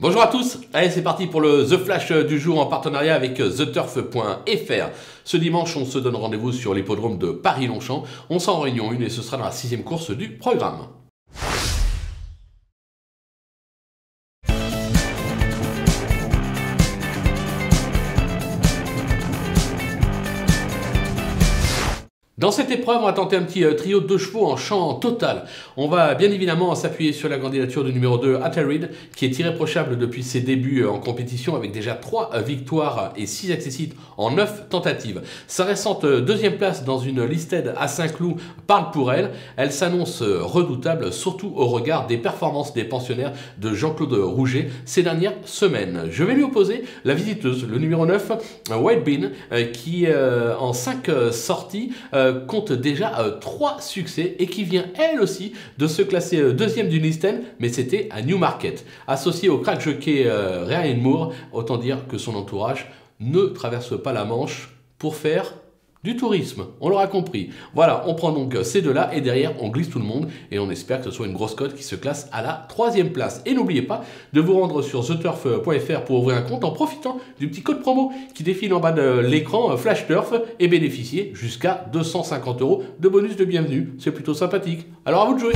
Bonjour à tous, allez c'est parti pour le The Flash du jour en partenariat avec TheTurf.fr. Ce dimanche on se donne rendez-vous sur l'hippodrome de Paris-Longchamp. On s'en réunion une et ce sera dans la sixième course du programme. Dans cette épreuve, on va tenter un petit euh, trio de deux chevaux en champ total. On va bien évidemment s'appuyer sur la candidature du numéro 2, Atterreed, qui est irréprochable depuis ses débuts euh, en compétition avec déjà 3 euh, victoires et 6 accessites en 9 tentatives. Sa récente deuxième place dans une listed à Saint-Cloud parle pour elle. Elle s'annonce redoutable, surtout au regard des performances des pensionnaires de Jean-Claude Rouget ces dernières semaines. Je vais lui opposer la visiteuse, le numéro 9, White Bean, qui en 5 sorties compte déjà euh, trois succès et qui vient elle aussi de se classer euh, deuxième du Listen, mais c'était à Newmarket. Associé au crack jockey euh, Ryan Moore, autant dire que son entourage ne traverse pas la Manche pour faire du tourisme, on l'aura compris. Voilà, on prend donc ces deux-là et derrière on glisse tout le monde et on espère que ce soit une grosse cote qui se classe à la troisième place. Et n'oubliez pas de vous rendre sur theturf.fr pour ouvrir un compte en profitant du petit code promo qui défile en bas de l'écran Flash Turf et bénéficier jusqu'à 250 euros de bonus de bienvenue. C'est plutôt sympathique. Alors à vous de jouer